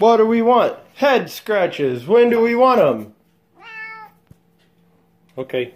What do we want? Head scratches. When do we want them? Okay.